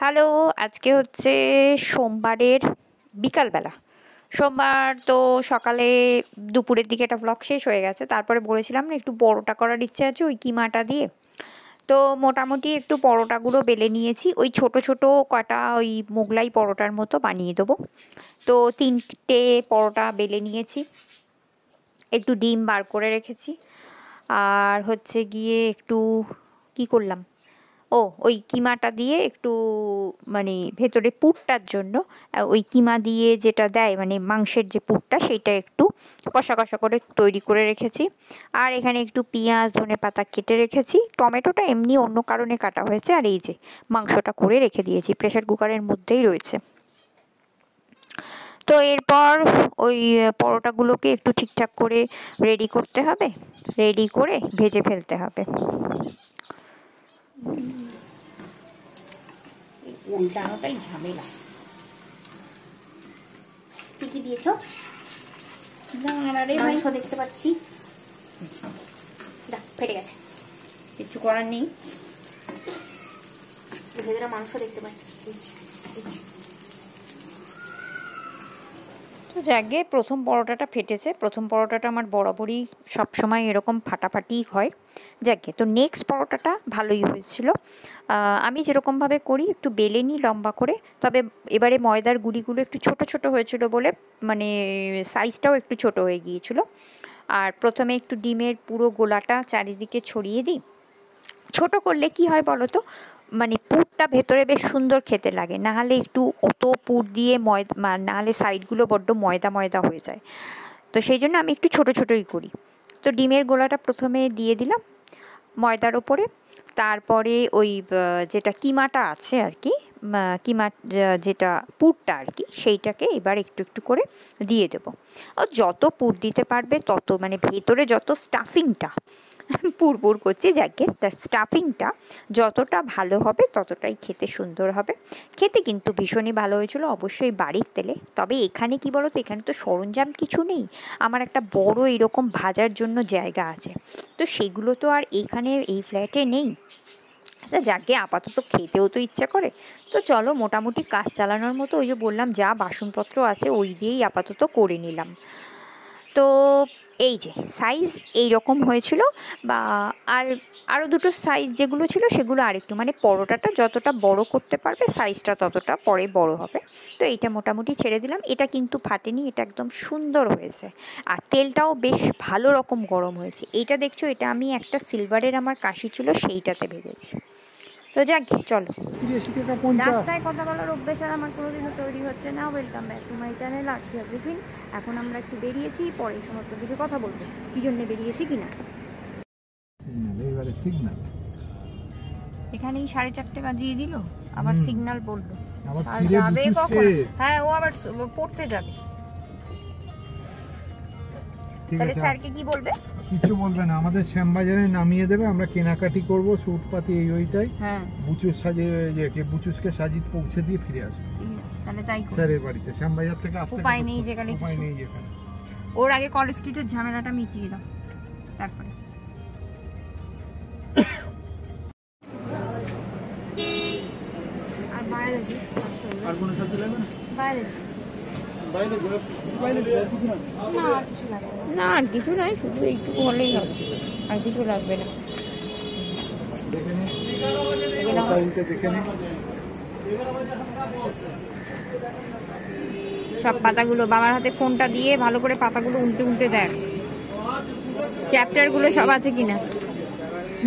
Hello, আজকে হচ্ছে সোমবারের বিকালবেলা। সোমবার তো সকালে দুপুরের দিকে একটা ব্লগ শেষ হয়ে গেছে, তারপরে বলেছিলাম না একটু পরোটা করার ইচ্ছে আছে ওই কিমাটা দিয়ে। তো মোটামুটি একটু পরোটাগুলো বেলে নিয়েছি, ওই ছোট ছোট কটা ওই মোগলাই পরোটার মতো বানিয়ে দেবো। তো তিনটে পরোটা বেলে নিয়েছি, একটু ডিম বার করে রেখেছি, আর হচ্ছে গিয়ে একটু কি করলাম? ও, ওই কিমাটা দিয়ে একটু মানে ভেতরে পুরটার জন্য ওই কিমা দিয়ে যেটা দেয় মানে মাংসের যে পুরটা, সেইটা একটু কষা কষা করে তৈরি করে রেখেছি। আর এখানে একটু পেঁয়াজ, ধনে পাতা কেটে রেখেছি। টমেটোটা এমনি অন্য কারণে কাটা হয়েছে, আর এই যে মাংসটা করে রেখে দিয়েছি প্রেশার কুকারের মধ্যেই রয়েছে। তো এরপর ওই পরোটাগুলোকে একটু ঠিকঠাক করে রেডি করতে হবে। রেডি করে ভেজে ফেলতে হবে। উল্টানোটাই ঝামেলা। কি কি দিয়েছ? মাংস দেখতে পাচ্ছি। ফেটে গেছে। কিছু করার নেই। ভেতরে মাংস দেখতে পাচ্ছি। যাকে প্রথম পরোটাটা ফেটেছে। প্রথম পরোটাটা আমার বরাবরই সবসময় এরকম ফাটাফাটি হয়। যাকে তো নেক্সট পরোটাটা ভালোই হয়েছিল। আমি যেরকমভাবে করি, একটু বেলে নিই লম্বা করে। তবে এবারে ময়দার গুঁড়িগুলো একটু ছোট ছোট হয়েছিল বলে মানে সাইজটাও একটু ছোট হয়ে গিয়েছিল। আর প্রথমে একটু ডিমের পুরো গোলাটা চারিদিকে ছড়িয়ে দিই। ছোট করলে কি হয় বলো তো মানে পুরটা ভেতরে বেশ সুন্দর খেতে লাগে। নাহলে একটু অত পুর দিয়ে ময়দা নাহলে সাইডগুলো বড্ড ময়দা ময়দা হয়ে যায়। তো সেই জন্য আমি একটু ছোট ছোটোই করি। তো ডিমের গোলাটা প্রথমে দিয়ে দিলাম ময়দার ওপরে। তারপরে ওই যেটা কিমাটা আছে আর কি কিমা যেটা পুরটা আর কি, সেইটাকে এবার একটু একটু করে দিয়ে দেবো। যত পুর দিতে পারবে তত মানে ভেতরে যত স্টাফিংটা পুর পুর করছি। যাকে স্টাফিংটা যতটা ভালো হবে, ততটাই খেতে সুন্দর হবে। খেতে কিন্তু ভীষণই ভালো হয়েছিল, অবশ্যই বাড়ির তেলে। তবে এখানে কি বলো তো এখানে তো সরঞ্জাম কিছু নেই। আমার একটা বড় এরকম ভাজার জন্য জায়গা আছে। তো সেগুলো তো আর এখানে, এই ফ্ল্যাটে নেই। তা যাকে আপাতত খেতেও তো ইচ্ছা করে। তো চলো, মোটামুটি কাজ চালানোর মতো ওই যে বললাম, যা বাসনপত্র আছে, ওই দিয়েই আপাতত করে নিলাম। তো এই যে সাইজ এই রকম হয়েছিল বা আর আরও দুটো সাইজ যেগুলো ছিল সেগুলো আরেকটু মানে পরোটাটা যতটা বড় করতে পারবে সাইজটা ততটা পরে বড় হবে। তো এইটা মোটামুটি ছেড়ে দিলাম। এটা কিন্তু ফাটেনি, এটা একদম সুন্দর হয়েছে। আর তেলটাও বেশ ভালো রকম গরম হয়েছে। এটা দেখছ, এটা আমি একটা সিলভারের আমার কাশি ছিল, সেইটাতে ভেজেছি। তো যাক চলো। রাস্তায় কথা বলার অভ্যেস আর আমার কোনোদিনও তৈরি হচ্ছে না। Welcome back to my channel আছি এভরিথিং এখন আমরা একটু বেরিয়েছি পরে সমস্ত কিছু কথা বলব। কি জন্য বেরিয়েছি কিনা? এখানেই সাড়ে চারটে বাজিয়ে দিল আবার সিগন্যাল পড়ল আর যাবে কখন? হ্যাঁ ও আবার পড়তে যাবে। তাহলে স্যারকে কি বলবে? কিছু বলবে না। আমাদের শ্যামবাজারে নামিয়ে দেবে আমরা কেনাকাটি করব সুটপাতি এই ওইটাই। হ্যাঁ। বুচুস সাজিয়ে ইয়েকে বুচুসকে সাজিয়ে পৌঁছে দিয়ে ফিরে আসব। তাহলে তাই। স্যারের বাড়িতে শ্যামবাজার থেকে আসতে উপায় নেই যেখানে উপায় নেই যেখানে ওর আগে কলেজ স্ট্রিটের ঝামেলাটা মিটিয়ে দাও তারপরে। আর কোনো সবজি লাগবে না? বাইরে না আর কিছু লাগে না। না আর কিছু নয় শুধু এইটুকু হলেই হবে। আর কিছু লাগবে না। সব পাতাগুলো বাবার হাতে ফোনটা দিয়ে ভালো করে পাতাগুলো উল্টে উল্টে দেখ। চ্যাপ্টারগুলো সব আছে কিনা?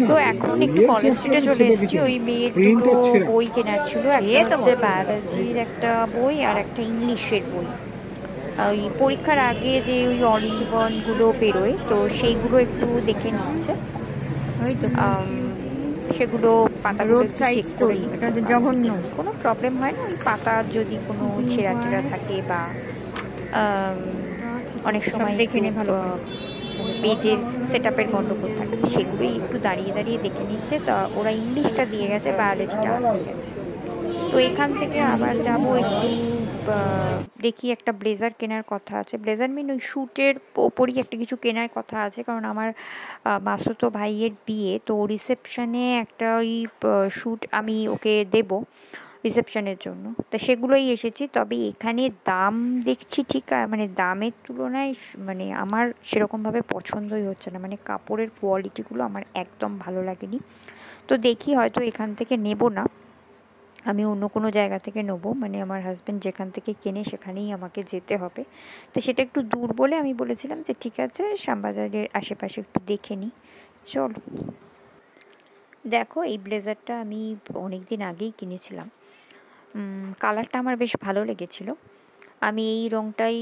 তো এখন একটু কলেজ স্ট্রিটে চলে এসেছি ওই মেয়ের দুটো বই কেনার ছিল একটা হচ্ছে বায়োলজির একটা বই আর একটা ইংলিশের বই। ওই পরীক্ষার আগে যে ওই ওয়ানগুলো বেরোয় তো সেইগুলো একটু দেখে নিচ্ছে। সেগুলো পাতাগুলো চেক করি জঘন্য। কোনো প্রবলেম হয় না ওই পাতা যদি কোনো ছেঁড়া টেরা থাকে বা অনেক সময় দেখে নে ভালো পেজের সেট আপের গণ্ডগোল থাকে সেগুলোই একটু দাঁড়িয়ে দাঁড়িয়ে দেখে নিচ্ছে। তা ওরা ইংলিশটা দিয়ে গেছে বায়োলজিটা দিয়ে গেছে। তো এখান থেকে আবার যাব একটু দেখি একটা ব্লেজার কেনার কথা আছে। ব্লেজার মিন ওই শ্যুটের ওপরই একটা কিছু কেনার কথা আছে, কারণ আমার মাসুতো ভাইয়ের বিয়ে, তো রিসেপশনে একটা ওই শ্যুট আমি ওকে দেব রিসেপশনের জন্য। তো সেগুলোই এসেছি, তবে এখানে দাম দেখছি ঠিক মানে দামের তুলনায় মানে আমার সেরকমভাবে পছন্দই হচ্ছে না। মানে কাপড়ের কোয়ালিটিগুলো আমার একদম ভালো লাগেনি। তো দেখি হয়তো এখান থেকে নেব না। আমি অন্য কোনো জায়গা থেকে নেব মানে আমার হাজব্যান্ড যেখান থেকে কেনে সেখানেই আমাকে যেতে হবে। তো সেটা একটু দূর বলে আমি বলেছিলাম যে, ঠিক আছে, শ্যামবাজারের আশেপাশে একটু দেখে নিই চলো। দেখো, এই ব্লেজারটা আমি অনেক দিন আগেই কিনেছিলাম। কালারটা আমার বেশ ভালো লেগেছিল। আমি এই রঙটাই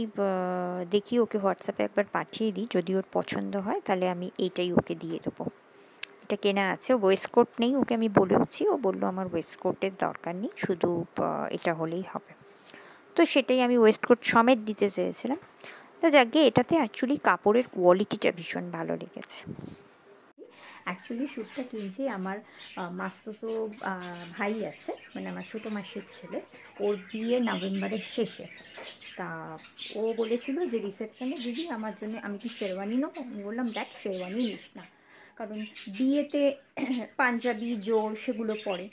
দেখি ওকে হোয়াটসঅ্যাপে একবার পাঠিয়ে দিই, যদি ওর পছন্দ হয়, তাহলে আমি এইটাই ওকে দিয়ে দেবো। এটা কেনা আছে ওয়েস্টকোট নেই, ওকে আমি বলেওছি, ও বলল আমার ওয়েস্টকোটের দরকার নেই, শুধু এটা হলেই হবে। তো সেটাই আমি ওয়েস্টকোট সমেত দিতে চেয়েছিলাম। তো যাকে, এটাতে অ্যাকচুয়ালি কাপড়ের কোয়ালিটিটা ভীষণ ভালো লেগেছে। অ্যাকচুয়ালি শ্যুটটা কিনছি আমার মাস্তুতো ভাই আছে মানে আমার ছোটো মাসির ছেলে। ওর বিয়ে নভেম্বরের শেষে। তা ও বলেছিল যে রিসেপশনে দিদি, আমার জন্য আমি কি শেরওয়ানি নেব? আমি বললাম, দেখ, শেরওয়ানি নিস না। কারণ বিয়েতে পাঞ্জাবি, জোর সেগুলো পরে।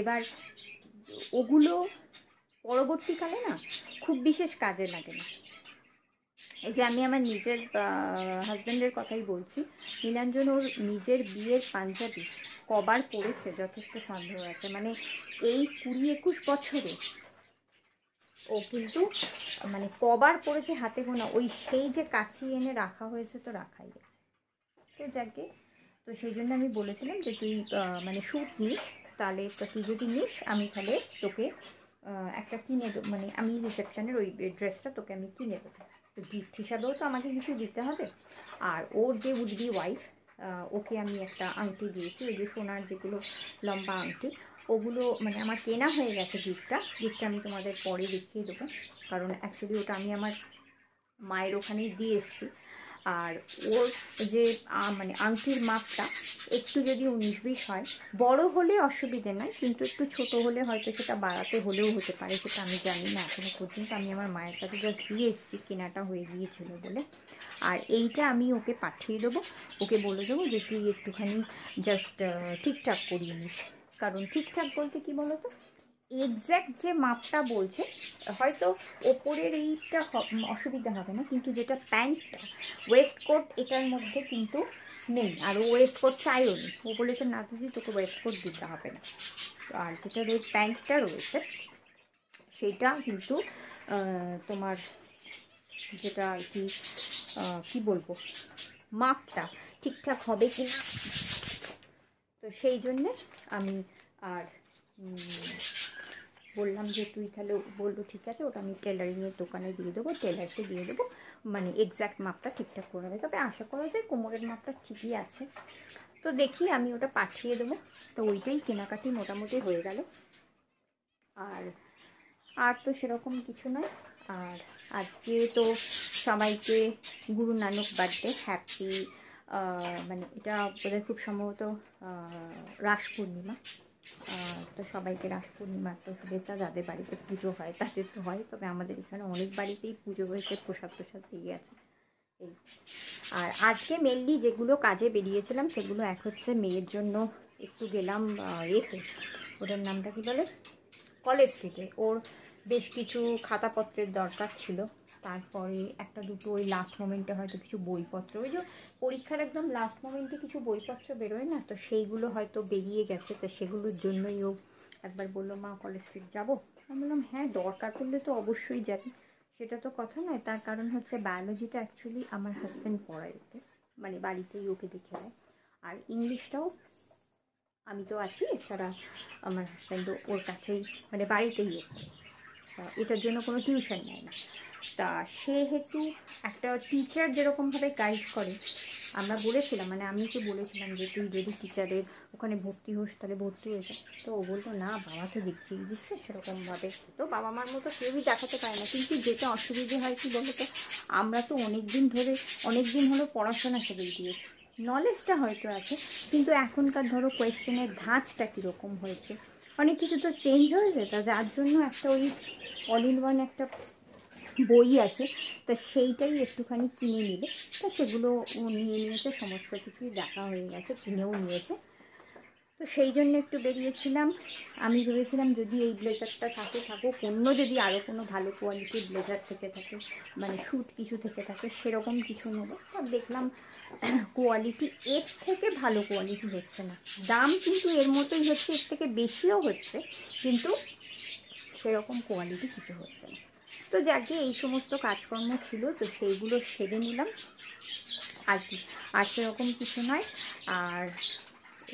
এবার ওগুলো পরবর্তীকালে না খুব বিশেষ কাজে লাগে না। এই যে আমি আমার নিজের হাজব্যান্ডের কথাই বলছি, নীলাঞ্জন ওর নিজের বিয়ের পাঞ্জাবি কবার পড়েছে যথেষ্ট সন্দেহ আছে। মানে এই কুড়ি একুশ বছরে ও কিন্তু মানে কবার পড়েছে হাতে গোনা, ওই সেই যে কাছি এনে রাখা হয়েছে তো রাখাই আছে তো যাকে তো সেই জন্য আমি বলেছিলাম যে তুই মানে শ্যুট নিস তাহলে তুই যদি নিস, আমি তাহলে তোকে একটা কিনে মানে আমি রিসেপশানের ওই ড্রেসটা তোকে আমি কিনে দেবো। তো গিফট হিসাবেও তো আমাকে কিছু দিতে হবে। আর ওর যে উডবি ওয়াইফ ওকে আমি একটা আংটি দিয়েছি, ওই যে সোনার যেগুলো লম্বা আংটি, ওগুলো মানে আমার কেনা হয়ে গেছে গিফটটা গিফটটা আমি তোমাদের পরে দেখিয়ে দেবো। কারণ অ্যাকচুয়ালি ওটা আমি আমার মায়ের ওখানেই দিয়ে এসেছি। আর ওর যে মানে আংটির মাপটা একটু যদি উনিশ বিশ হয়, বড় হলে অসুবিধে নাই, কিন্তু একটু ছোট হলে হয়তো সেটা বাড়াতে হলেও হতে পারে, সেটা আমি জানি না এখনও পর্যন্ত। আমি আমার মায়ের কাছে জাস্ট দিয়ে এসেছি, কেনাটা হয়ে গিয়েছিল বলে। আর এইটা আমি ওকে পাঠিয়ে দেবো, ওকে বলে দেবো যে তুই একটুখানি জাস্ট ঠিকঠাক করিয়ে নিস। কারণ ঠিকঠাক বলতে কি বলো তো এক্স্যাক্ট যে মাপটা বলছে হয়তো ওপরের এইটা অসুবিধা হবে না কিন্তু যেটা প্যান্টটা ওয়েস্ট কোট এটার মধ্যে কিন্তু নেই। আর ওয়েস্ট কোট চাইও নি ও বলেছে না দিদি তোকে ওয়েস্ট কোট দিতে হবে না। আর যেটা রেড প্যান্টটা রয়েছে সেটা কিন্তু তোমার যেটা আর কি কি বলব মাপটা ঠিকঠাক হবে কি না? তো সেই জন্যে আমি আর উম, বললাম যে তুই তাহলে বলল, ঠিক আছে, ওটা আমি টেলারিংয়ের দোকানে দিয়ে দেবো টেলারকে দিয়ে দেবো মানে এক্স্যাক্ট মাপটা ঠিকঠাক করে দেবে তবে আশা করা যায় কোমরের মাপটা ঠিকই আছে। তো দেখি আমি ওটা পাঠিয়ে দেবো। তো ওইটাই কেনাকাটি মোটামুটি হয়ে গেল। আর আর তো সেরকম কিছু নয়। আর আজকে তো সবাইকে গুরু নানক বার্থডে হ্যাপি মানে এটা বোধহয় খুব সম্ভবত রাস পূর্ণিমা তো সবাইকে রাস পূর্ণিমার তো শুভেচ্ছা, যাদের বাড়িতে পুজো হয় তাদের তো হয়, তবে আমাদের এখানে অনেক বাড়িতেই পুজো হয়েছে, প্রসাদ প্রসাদ দিয়ে গেছে এই। আর আজকে মেনলি যেগুলো কাজে বেরিয়েছিলাম, সেগুলো এক হচ্ছে মেয়ের জন্য একটু গেলাম এতে। ওটার নামটা কি বলে? কলেজ স্ট্রিটে ওর বেশ কিছু খাতাপত্রের দরকার ছিল। তারপরে একটা দুটো ওই লাস্ট মোমেন্টে হয়তো কিছু বইপত্র, ওই যে পরীক্ষার একদম লাস্ট মোমেন্টে কিছু বইপত্র বেরোয় না, তো সেইগুলো হয়তো বেরিয়ে গেছে, তো সেগুলোর জন্যই ও একবার বলল, মা কলেজ স্ট্রিট যাব? আমি বললাম হ্যাঁ দরকার পড়লে তো অবশ্যই যাবি। সেটা তো কথা নয়, তার কারণ হচ্ছে বায়োলজিটা অ্যাকচুয়ালি আমার হাজব্যান্ড পড়ায় ওকে মানে বাড়িতেই ওকে দেখে নেয়। আর ইংলিশটাও আমি তো আছি, এছাড়া আমার হাজব্যান্ডও ওর কাছেই মানে বাড়িতেই ও তা এটার জন্য কোনো টিউশন নেয় না। তা সেহেতু একটা টিচার যেরকমভাবে গাইড করে। আমরা বলেছিলাম মানে আমি তো বলেছিলাম যে, তুই যদি টিচারের ওখানে ভর্তি হোস, তাহলে ভর্তি হয়ে তো ও বলতো, না বাবা তো দেখিয়ে দিচ্ছে সেরকমভাবে তো বাবা মার মতো কেউই দেখাতে পারে না। কিন্তু যেটা অসুবিধে হয় কি বলতো, আমরা তো অনেক দিন ধরে অনেক দিন হলো পড়াশোনা ছেড়ে দিয়েছি নলেজটা হয়তো আছে, কিন্তু এখনকার ধরো কোয়েশ্চেনের ধাঁচটা কীরকম হয়েছে? অনেক কিছু তো চেঞ্জ হয়েছে তা যার জন্য একটা ওই অল ইন ওয়ান একটা বই আছে, তা সেইটাই একটুখানি কিনে নিলে, তা সেগুলো নিয়ে নিয়েছে, সমস্ত কিছুই দেখা হয়ে গেছে, কিনেও নিয়েছে। তো সেই জন্য একটু বেরিয়েছিলাম। আমি ভেবেছিলাম যদি এই ব্লেজারটা থাকে, থাকুক। অন্য যদি আরও কোনো ভালো কোয়ালিটির ব্লেজার থেকে থাকে মানে শ্যুট কিছু থেকে থাকে, সেরকম কিছু নেব। তা দেখলাম কোয়ালিটি এর থেকে ভালো কোয়ালিটি হচ্ছে না। দাম কিন্তু এর মতোই হচ্ছে, এর থেকে বেশিও হচ্ছে, কিন্তু সেরকম কোয়ালিটি কিছু হচ্ছে না। তো যাকে এই সমস্ত কাজকর্ম ছিল, তো সেইগুলো সেরে নিলাম। আর কি, আর সেরকম কিছু নয়। আর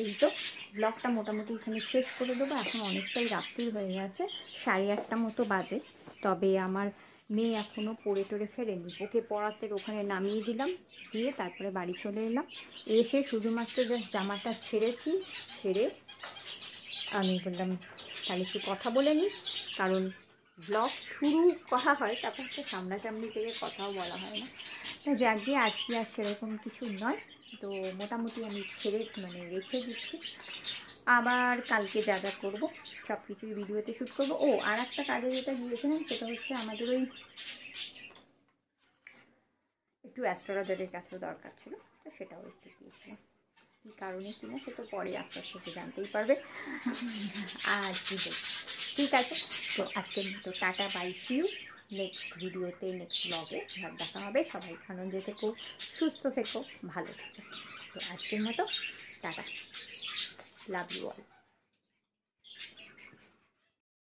এই তো, ব্লগটা মোটামুটি এখানে শেষ করে দেবো। এখন অনেকটাই রাত্রি হয়ে গেছে, সাড়ে আটটা মতো বাজে। তবে আমার মেয়ে এখনও পড়ে টরে ফেরেনি। ওকে পড়াতে ওখানে নামিয়ে দিলাম, দিয়ে তারপরে বাড়ি চলে এলাম। এসে শুধুমাত্র জাস্ট জামাটা ছেড়েছি, ছেড়ে আমি বললাম, তাহলে একটু কথা বলে নিই। কারণ ব্লগ শুরু করা হয়, তারপর হচ্ছে সামনাসামনি থেকে কথাও বলা হয় না। তা যাক আজকে আর সেরকম কিছু নয়। তো মোটামুটি আমি ছেড়ে মানে রেখে দিচ্ছি। আবার কালকে যা যা করব, সব কিছুই ভিডিওতে শ্যুট করব। ও, আর একটা কাজে যেটা গিয়েছিলাম, সেটা হচ্ছে আমাদের ওই একটু অ্যাস্ট্রোলজারের কাছেও দরকার ছিল, তো সেটাও একটু গিয়েছিলাম। কী কারণে কিনা, সে তো পরে আস্তে আস্তে জানতেই পারবে। আর কি বলব? ঠিক আছে? তো আজকের মতো tata, bye see you next ভিডিওতে নেক্সট ব্লগে দেখা হবে। সবাই আনন্দে থেকো, সুস্থ থেকো, ভালো থেকো। তো আজকের মতো, টাটা। Love you all